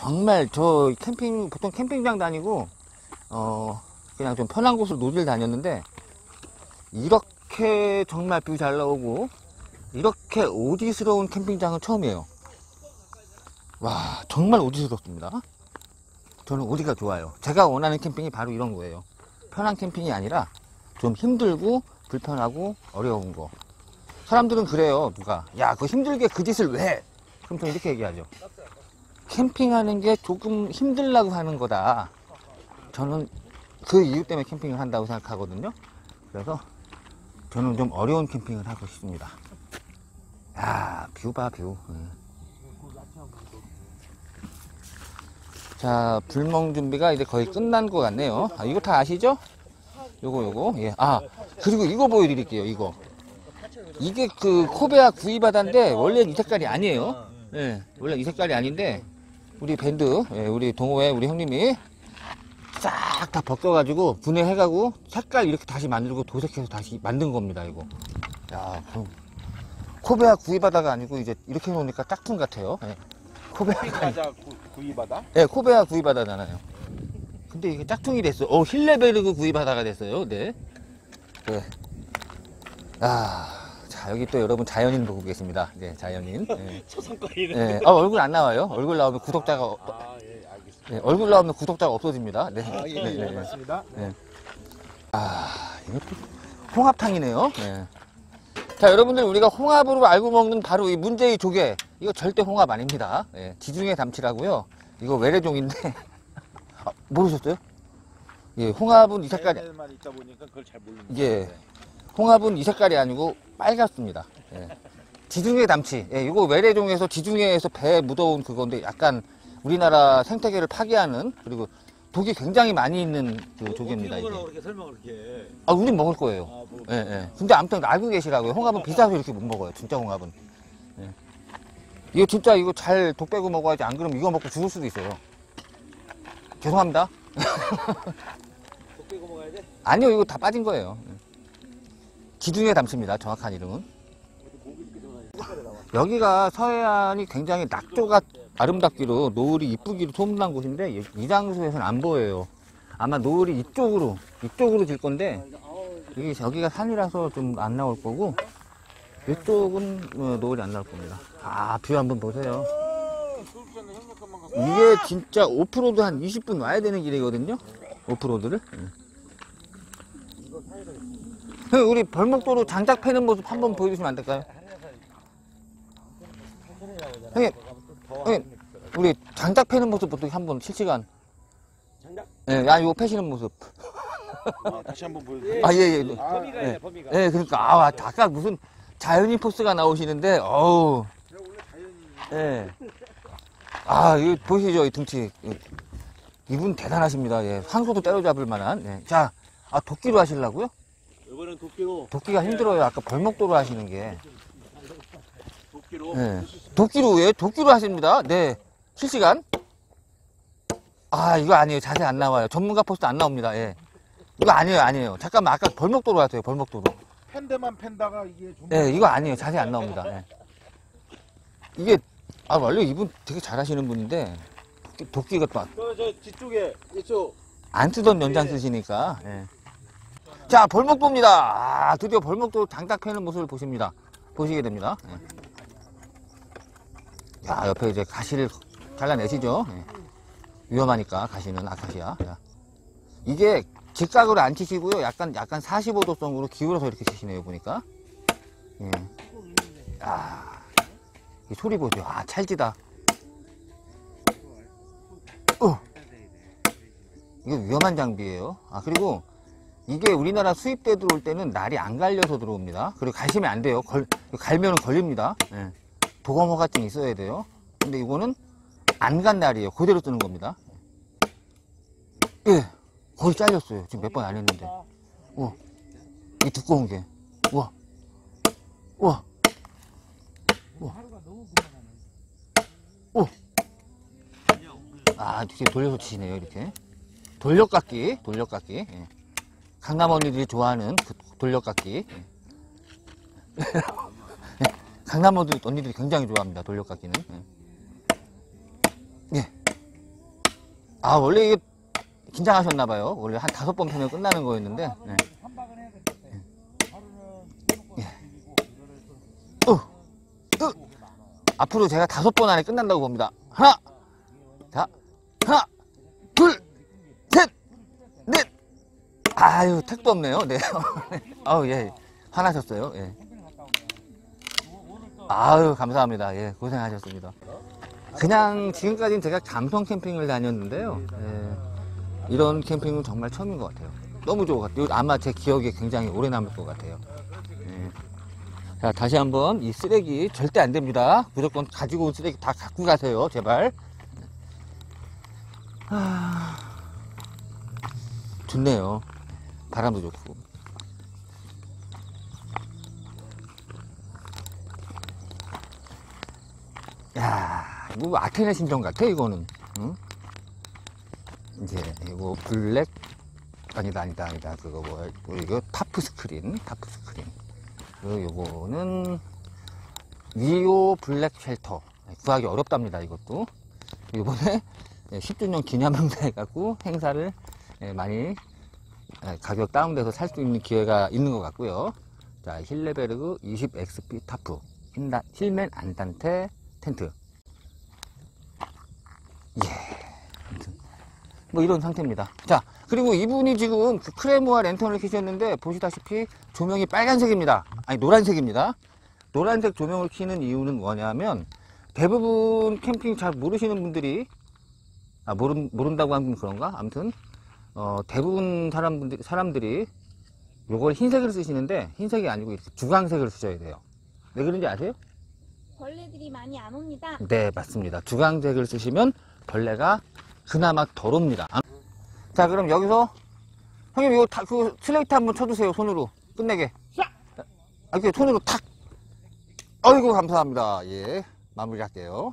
정말 저 캠핑 보통 캠핑장 다니고 어 그냥 좀 편한 곳으로 노지를 다녔는데 이렇게 정말 view 잘 나오고 이렇게 오지스러운 캠핑장은 처음이에요. 와 정말 오지스럽습니다. 저는 오지가 좋아요. 제가 원하는 캠핑이 바로 이런 거예요. 편한 캠핑이 아니라 좀 힘들고 불편하고 어려운 거. 사람들은 그래요. 누가 야 그거 힘들게 그 짓을 왜? 그럼 저 이렇게 얘기하죠. 캠핑하는 게 조금 힘들라고 하는 거다. 저는 그 이유 때문에 캠핑을 한다고 생각하거든요. 그래서 저는 좀 어려운 캠핑을 하고 싶습니다. 야, view 봐, view. 예. 자, 불멍 준비가 이제 거의 끝난 것 같네요. 아, 이거 다 아시죠? 요거, 요거. 예. 아, 그리고 이거 보여드릴게요, 이거. 이게 그 코베아 구이바다인데, 원래 이 색깔이 아니에요. 예, 원래 이 색깔이 아닌데, 우리 밴드, 예, 우리 동호회 우리 형님이 싹 다 벗겨가지고 분해해가고 색깔 이렇게 다시 만들고 도색해서 다시 만든 겁니다, 이거. 야, 그럼 코베아 구이바다가 아니고 이제 이렇게 놓으니까 짝퉁 같아요. 예. 코베아 구이바다? 예, 코베아 구이바다잖아요. 근데 이게 짝퉁이 됐어. 어, 힐레베르그 구이바다가 됐어요. 네. 네. 아, 자, 여기 또 여러분 자연인 보고 계십니다. 네, 자연인. 예. 초상권이네. 예. 아, 얼굴 안 나와요. 얼굴 나오면 구독자가, 어- 아, 예, 알겠습니다. 예, 얼굴 나오면 구독자가 없어집니다. 네. 아, 예, 네, 예, 네, 네. 맞습니다. 아, 이것도 홍합탕이네요. 네. 자, 여러분들 우리가 홍합으로 알고 먹는 바로 이 문제의 조개. 이거 절대 홍합 아닙니다. 예, 지중해 담치라고요. 이거 외래종인데. 아, 모르셨어요? 예, 홍합은 이 색깔이, 만 있다 보니까 그걸 잘 모르는 예. 홍합은 이 색깔이 아니고 빨갛습니다. 예. 지중해 담치. 예, 이거 외래종에서 지중해에서 배에 묻어온 그건데 약간 우리나라 생태계를 파괴하는 그리고 독이 굉장히 많이 있는 그 조개입니다. 이게. 그렇게 설명을 이렇게. 아, 우린 먹을 거예요. 아, 뭐. 예, 예. 근데 아무튼 알고 계시라고요. 홍합은 비싸서 이렇게 못 먹어요. 진짜 홍합은. 예. 이거 진짜 이거 잘 독 빼고 먹어야지. 안 그러면 이거 먹고 죽을 수도 있어요. 죄송합니다. 독 빼고 먹어야 돼? 아니요, 이거 다 빠진 거예요. 예. 지중해 담치입니다. 정확한 이름은. 여기가 서해안이 굉장히 낙조가 아름답기로 노을이 이쁘기로 소문난 곳인데 이- 이 장소에서는 안 보여요. 아마 노을이 이쪽으로 이쪽으로 질 건데 여기 저기가 산이라서 좀 안 나올 거고 이쪽은 어, 노을이 안 나올 겁니다. 아 view 한번 보세요. 이게 진짜 오프로드 한 20분 와야 되는 길이거든요. 오프로드를. 우리 벌목도로 장작 패는 모습 한번 보여주시면 안 될까요? 형님, 형님, 우리 장작 패는 모습 어떻게 한번 실시간. 장작? 예, 아, 이거 패시는 모습. 아, 다시 한번 보여주세요. 아, 예, 예. 아, 범위가 예. 있네, 범위가. 예, 그러니까, 아, 아까 무슨 자연인 포스가 나오시는데, 어우. 예. 아, 이거 보이시죠? 이 등치. 이- 이분 대단하십니다. 예. 황소도 때려잡을 만한. 예. 자, 아, 도끼로 하시려고요? 이번엔 도끼로, 도끼가 힘들어요. 아까 벌목도로 하시는 게. 도끼로. 예. 도끼로, 예, 도끼로 하십니다. 네. 실시간. 아, 이거 아니에요. 자세히 안 나와요. 전문가 포스트 안 나옵니다. 예. 이거 아니에요, 아니에요. 잠깐만, 아까 벌목도로 하세요, 벌목도로. 펜데만 펜다가 이게 좀. 예, 이거 아니에요. 자세히 안 나옵니다. 예. 이게, 아, 원래 이분 되게 잘하시는 분인데, 도끼, 도끼가 또 저, 저 뒤쪽에, 이쪽. 안 쓰던 연장 쓰시니까. 예. 자, 벌목도입니다. 아, 드디어 벌목도 장작 패는 모습을 보십니다. 보시게 됩니다. 예. 야, 옆에 이제 가시를 잘라내시죠. 예. 위험하니까 가시는 아카시아. 야. 이게 직각으로 안 치시고요. 약간 약간 45도성으로 기울어서 이렇게 치시네요. 보니까. 예. 아, 이 소리 보세요. 아, 찰지다. 어. 이게 위험한 장비예요. 아 그리고 이게 우리나라 수입돼 들어올 때는 날이 안 갈려서 들어옵니다. 그리고 가시면 안 돼요. 걸, 갈면은 걸립니다. 예. 보건 허가증 있어야 돼요. 근데 이거는 안 간 날이에요. 그대로 쓰는 겁니다. 예, 거의 잘렸어요. 지금 몇 번 안 했는데. 우와, 이 두꺼운 게. 우와, 우와, 우와, 우와. 아, 이렇게 돌려서 치시네요, 이렇게. 돌려깎기, 돌려깎기. 예. 강남 언니들이 좋아하는 그 돌려깎기. 예. 강남 언니들이, 굉장히 좋아합니다, 돌려깎기는. 예. 예. 아, 원래 이게 긴장하셨나봐요. 원래 한 다섯 번 패면 끝나는 거였는데. 네. 어, 으. 앞으로 제가 다섯 번 안에 끝난다고 봅니다. 하나, 자, 하나, 둘. 아유, 택도 없네요. 네. 아우, 예. 화나셨어요. 예. 아유, 감사합니다. 예, 고생하셨습니다. 그냥 지금까지는 제가 감성 캠핑을 다녔는데요. 예, 이런 캠핑은 정말 처음인 것 같아요. 너무 좋은 것 같아요. 아마 제 기억에 굉장히 오래 남을 것 같아요. 예. 자, 다시 한번 이 쓰레기 절대 안 됩니다. 무조건 가지고 온 쓰레기 다 갖고 가세요. 제발. 아, 좋네요. 바람도 좋고. 야, 이거 아테네 신전 같아, 이거는. 응? 이제, 이거 black, 아니다, 아니다, 아니다. 그거 뭐야, 뭐 이거 tarp screen, tarp screen. 그리고 요거는 위오 블랙 쉘터. 구하기 어렵답니다, 이것도. 이번에 10주년 기념 행사 해갖고 행사를 예, 많이 예, 가격 다운돼서 살 수 있는 기회가 있는 것 같고요. 자, 힐레베르그 20XP 타프, 힐맨 안단테 텐트. 예. 뭐 이런 상태입니다. 자, 그리고 이분이 지금 그 크레모와 랜턴을 켜셨는데 보시다시피 조명이 빨간색입니다. 아니 노란색입니다. 노란색 조명을 켜는 이유는 뭐냐면 대부분 캠핑 잘 모르시는 분들이 아 모른 모른다고 하면 그런가? 아무튼 어, 대부분 사람분들 사람들이 요걸 흰색을 쓰시는데 흰색이 아니고 이렇게 주황색을 쓰셔야 돼요. 왜 그런지 아세요? 벌레들이 많이 안 옵니다. 네, 맞습니다. 주황색을 쓰시면 벌레가 그나마 덜 옵니다. 아- 자, 그럼 여기서 형님 이거 다, 그 슬레이트 한번 쳐주세요. 손으로 끝내게. 아, 이렇게 손으로 탁. 아이고 감사합니다. 예, 마무리할게요.